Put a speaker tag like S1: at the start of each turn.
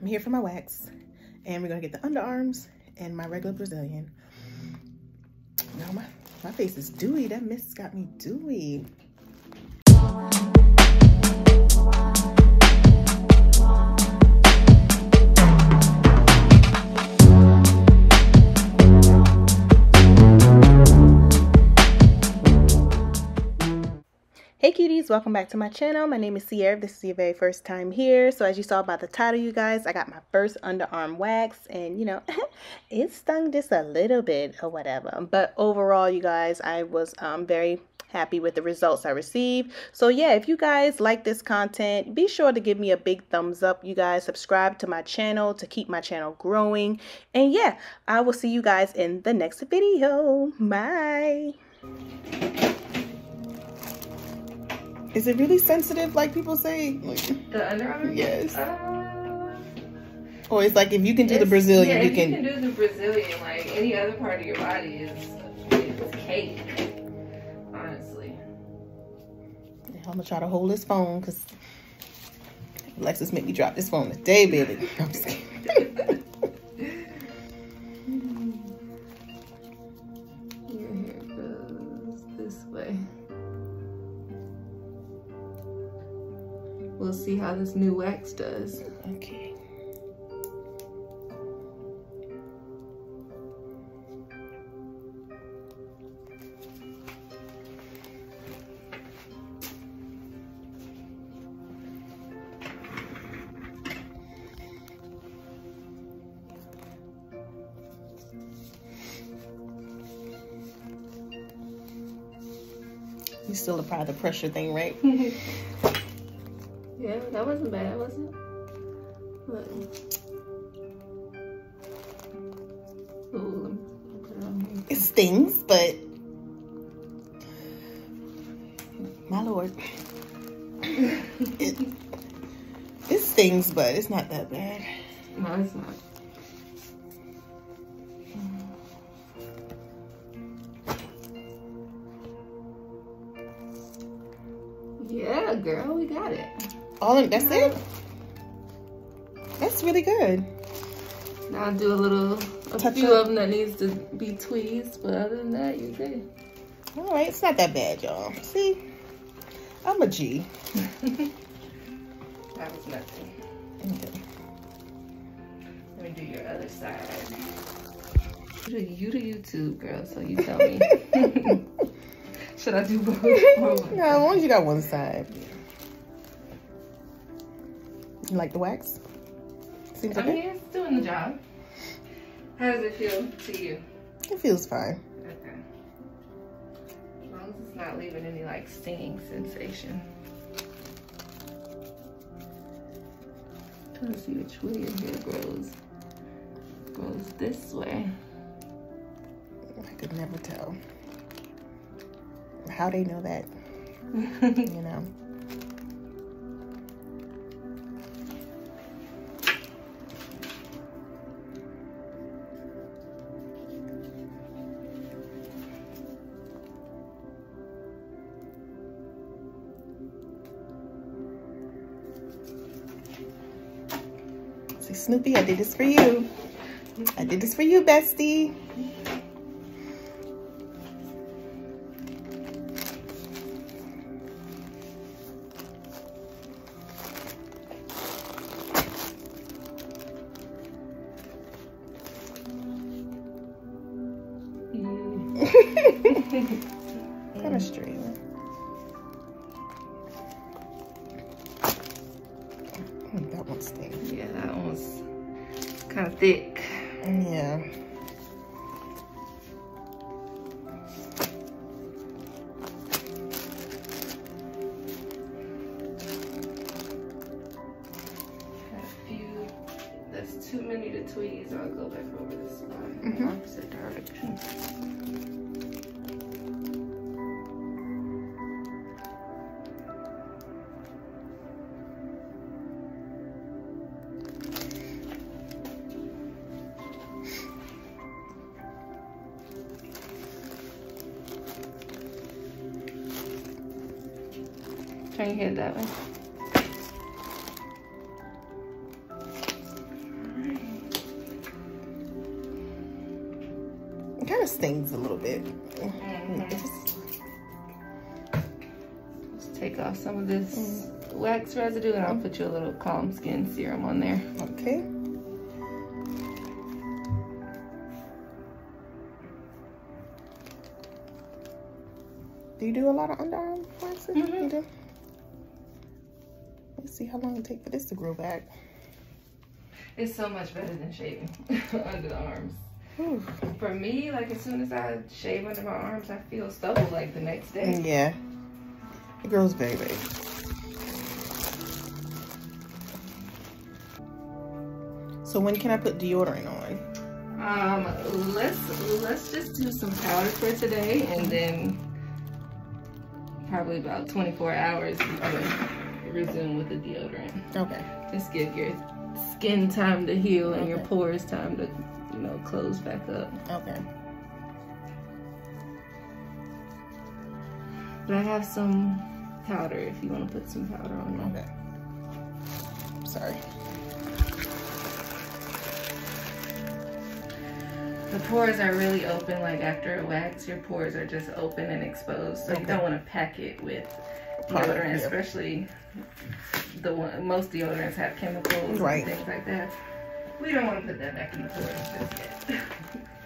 S1: I'm here for my wax. And we're gonna get the underarms and my regular Brazilian. Now my, my face is dewy. That mist got me dewy. Hey cuties, welcome back to my channel. My name is Ciera. This is your very first time here. So as you saw by the title, you guys, I got my first underarm wax and you know, it stung just a little bit or whatever. But overall, you guys, I was um, very happy with the results I received. So yeah, if you guys like this content, be sure to give me a big thumbs up. You guys subscribe to my channel to keep my channel growing. And yeah, I will see you guys in the next video. Bye. Is it really sensitive like people say? Like,
S2: the underarm?
S1: Yes.
S2: Uh,
S1: or it's like if you can do the Brazilian,
S2: yeah,
S1: you
S2: if
S1: can.
S2: you can do the Brazilian, like any other part of your body is, is cake. Honestly.
S1: I'm gonna try to hold this phone because Alexis made me drop this phone today, baby. I'm just kidding.
S2: We'll see how this new wax does.
S1: okay. You still apply the pressure thing, right?
S2: Yeah, that wasn't bad, was it? Look. Ooh, let me put it.
S1: It stings, but my lord, it it stings, but it's not that bad.
S2: No, it's not. Yeah, girl, we got it.
S1: All in, that's it. That's really good.
S2: Now I'll do a little, a
S1: Touch
S2: few
S1: up.
S2: of them that needs to be tweezed, but other than that, you good.
S1: All right, it's not that bad, y'all. See, I'm a G.
S2: That was nothing.
S1: Okay.
S2: Let me do your other side. You the, YouTube girl, so you tell me. Should I do both?
S1: Yeah, as long as you got one side. You like the wax? Seems
S2: I
S1: okay.
S2: mean, it's doing the job. How does it feel to you?
S1: It feels fine.
S2: Okay. As long as it's not leaving any like stinging sensation. Trying to see which way your hair grows. Grows this way.
S1: I could never tell. How they know that, you know? Snoopy, I did this for you. I did this for you, bestie. Chemistry. That one stinks.
S2: Yeah, kind of thick.
S1: Yeah.
S2: A few. That's too many to tweeze. I'll go back over this one.
S1: Mhm.
S2: Opposite direction. turn your head that way.
S1: It kind of stings a little bit.
S2: Mm -hmm. Just... Let's take off some of this mm -hmm. wax residue and I'll put you a little calm skin serum on there.
S1: Okay. Do you do a lot of underarm waxes? Mm -hmm. You do? See how long it takes for this to grow back.
S2: It's so much better than shaving under the arms. For me, like as soon as I shave under my arms, I feel stubble like the next day.
S1: Yeah. It grows very, very. So when can I put deodorant on?
S2: Um, let's let's just do some powder for today and then probably about 24 hours before resume with the deodorant.
S1: Okay.
S2: Just give your skin time to heal and okay. your pores time to, you know, close back up.
S1: Okay.
S2: But I have some powder if you want to put some powder on
S1: there. Okay. Sorry.
S2: The pores are really open, like after a wax, your pores are just open and exposed. So okay. you don't want to pack it with deodorant, yeah. especially the one, most deodorants have chemicals right. and things like that. We don't want to put that back in the pores just yet.